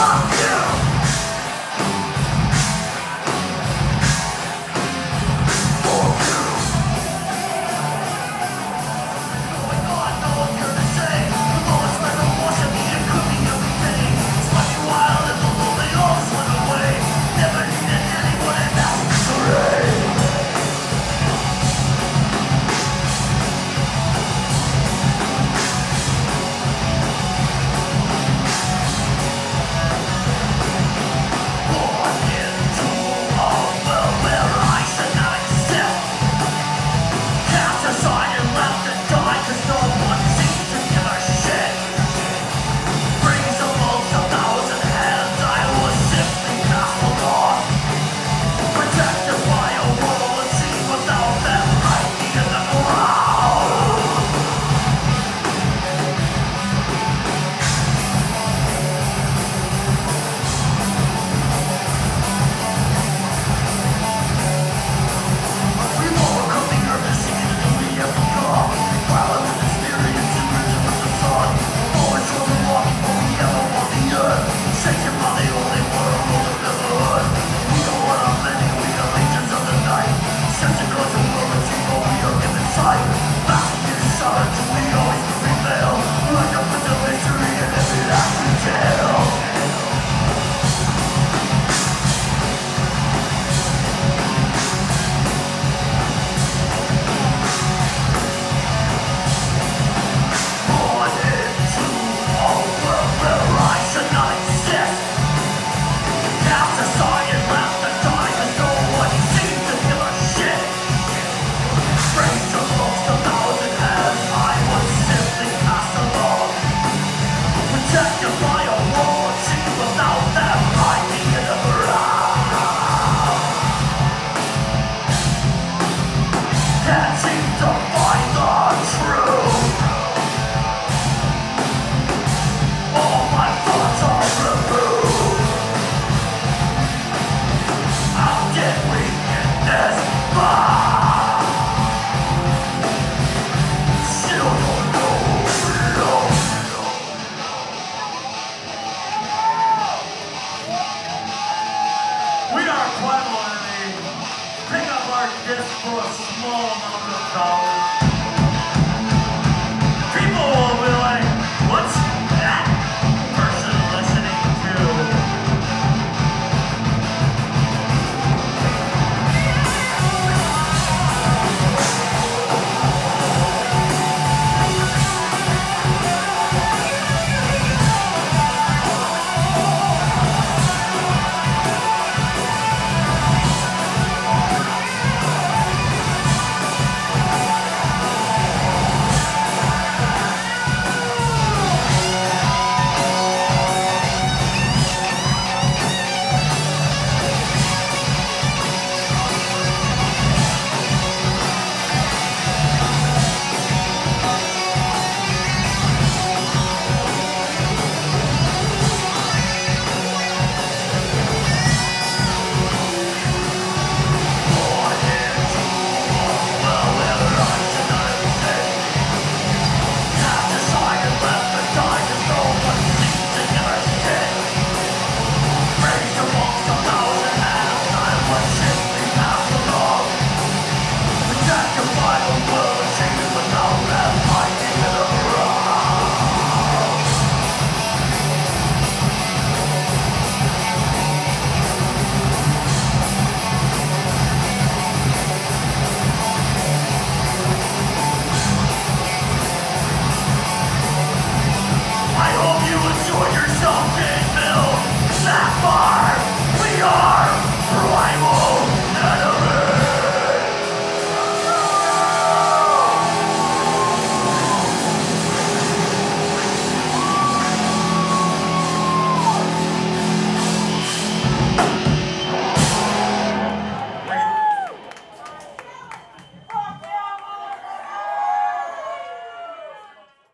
Fuck you! Gifts for a small amount of dollars.